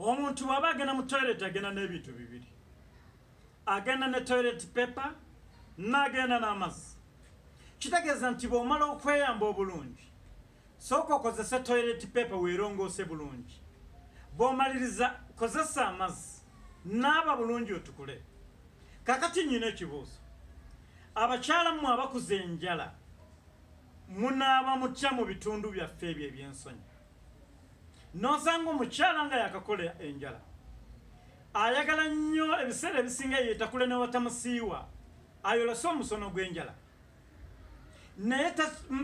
omuntu bw'aba agenda mu toilet agenda n'ebintu bibiri. Agenda ne toilet paper n'agenda n'amazzi. Kitegeeza nti bw'omala okweyamba obulungi sooka okozese toilet paper weerongoose bulungi. Bw'omaliriza kozesa amazzi naaba bulungi otukule. Kakati nyina ekibuuzo. Abakyala mmwe abakuza enjala munaaba mutya mu bitundu byaffe ebyo ebyensonyi nosanga omukyala nga yakakola enjala. Ayagala nnyo ebiseera ebisinga yetakule newatamusiiwa ayolese omusono gw'enjala. Naye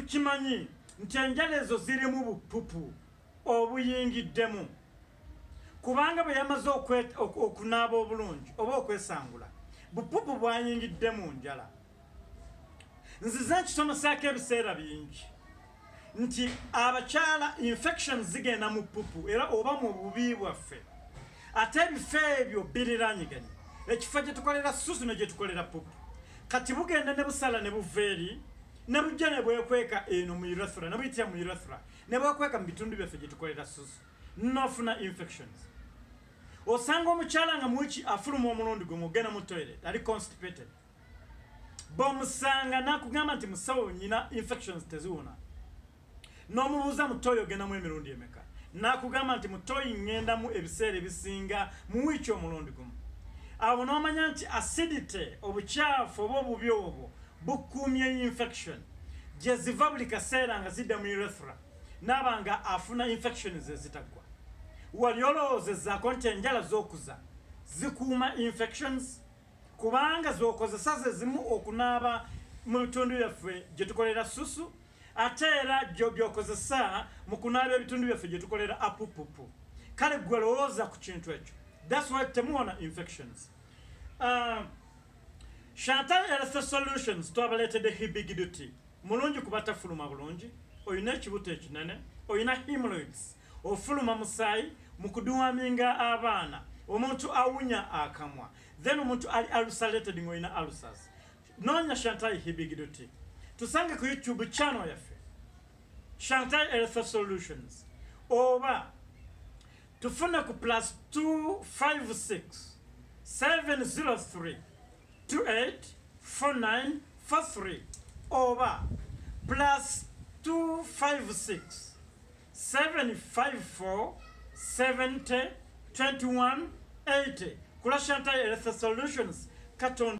kimanyi nti enjala ezo zirimu bupupu obuyingiddemu. Kubanga bwe yamaze okunaaba obulungi oba okwesangula bupupu bwayingidde mu njala. Nzize nkitonosaako ebiseera bingi nti abakyala infection zigenda mu pupu era oba mu bubi bwaffe. Ate ebifo ebyo biriranyiganye ekifo gye tukolera susu ne gye tukolera pupu. Kati bugenda ne busala ne buva eri ne bujja ne bwekweka eno mu urethra ne buyitira mu urethra ne bwekweka mu bitundu byaffe gye tukolera susu nofuna infections. Osanga omukyala nga muwiki afuluma omulundi gwe mugenda mu toilet ali constipated. Bwomusanga nakugamba nti musawo nyina infections teziwona n'omubuuza mutoyi ogendamu emirundi emeka? Nakugamba nti mutoyi ŋŋendamu ebiseera ebisinga mu wiiki omulundi gumu. Awo n'omanya nti acidity obukyafu oba obubi obwo bukuumye infection. Gye ziva buli kaseera nga zidda mu urethra naaba nga afuna infections ezitaggwa. Wali olowoozezaako nti enjala z'okuza zikuuma infections? Kubanga zokozesa ze zimu okunaaba mu bitundu byaffe gye tukolera susu ate era byokozesa mu kunaaba ebitundu byaffe gye tukolera apupupu. Kale gwe lowooza ku kintu ekyo. Thats why temuwona infections. Uh, chantal earth solutions twabaleetedde hibigiduti mulungi kuba tafuluma bulungi olina ekibuto ekinene olina hemloids ofuluma musaayi mu kuduwaminga abaana. Omuntu awunya akamwa. Then omuntu ali alusalated ngaolina alusas noonya chantal hibigidoti tusange ku youtube channel yaffe chantal earth solutions. Oba tufune ku plus 256 703 284943 oba plus 256 754 70 21 80 kula chantal earth solutions. Katonda